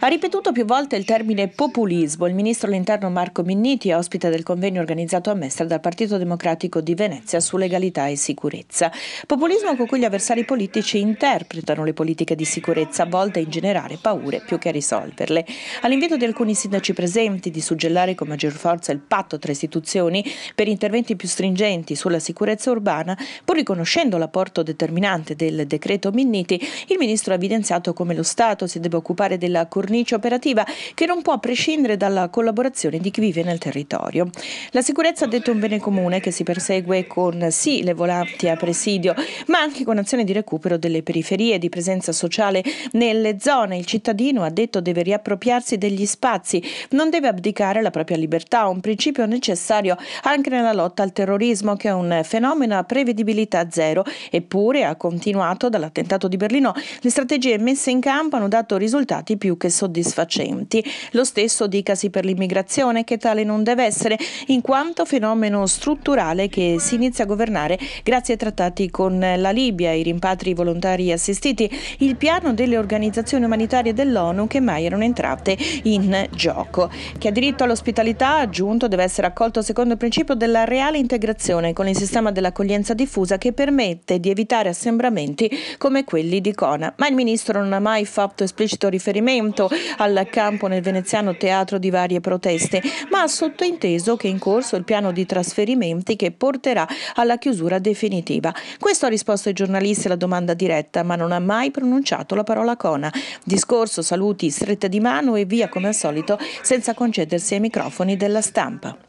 Ha ripetuto più volte il termine populismo il ministro all'interno Marco Minniti, ospite del convegno organizzato a Mestre dal Partito Democratico di Venezia su legalità e sicurezza. Populismo con cui gli avversari politici interpretano le politiche di sicurezza, volte a ingenerare paure più che a risolverle. All'invito di alcuni sindaci presenti di suggellare con maggior forza il patto tra istituzioni per interventi più stringenti sulla sicurezza urbana, pur riconoscendo l'apporto determinante del decreto Minniti, il ministro ha evidenziato come lo Stato si debba occupare della cornice operativa che non può prescindere dalla collaborazione di chi vive nel territorio. La sicurezza ha detto un bene comune che si persegue con sì le volanti a presidio, ma anche con azioni di recupero delle periferie, di presenza sociale nelle zone. Il cittadino ha detto deve riappropriarsi degli spazi, non deve abdicare alla propria libertà, un principio necessario anche nella lotta al terrorismo che è un fenomeno a prevedibilità zero. Eppure ha continuato dall'attentato di Berlino le strategie messe in campo hanno dato risultati più che soddisfacenti. Lo stesso dicasi per l'immigrazione, che tale non deve essere, in quanto fenomeno strutturale che si inizia a governare grazie ai trattati con la Libia, i rimpatri volontari assistiti, il piano delle organizzazioni umanitarie dell'ONU che mai erano entrate in gioco. Chi ha diritto all'ospitalità, aggiunto, deve essere accolto secondo il principio della reale integrazione con il sistema dell'accoglienza diffusa che permette di evitare assembramenti come quelli di Cona. Ma il ministro non ha mai fatto esplicito riferimento al campo nel veneziano teatro di varie proteste, ma ha sottointeso che è in corso il piano di trasferimenti che porterà alla chiusura definitiva. Questo ha risposto ai giornalisti alla domanda diretta, ma non ha mai pronunciato la parola cona. Discorso, saluti, strette di mano e via come al solito senza concedersi ai microfoni della stampa.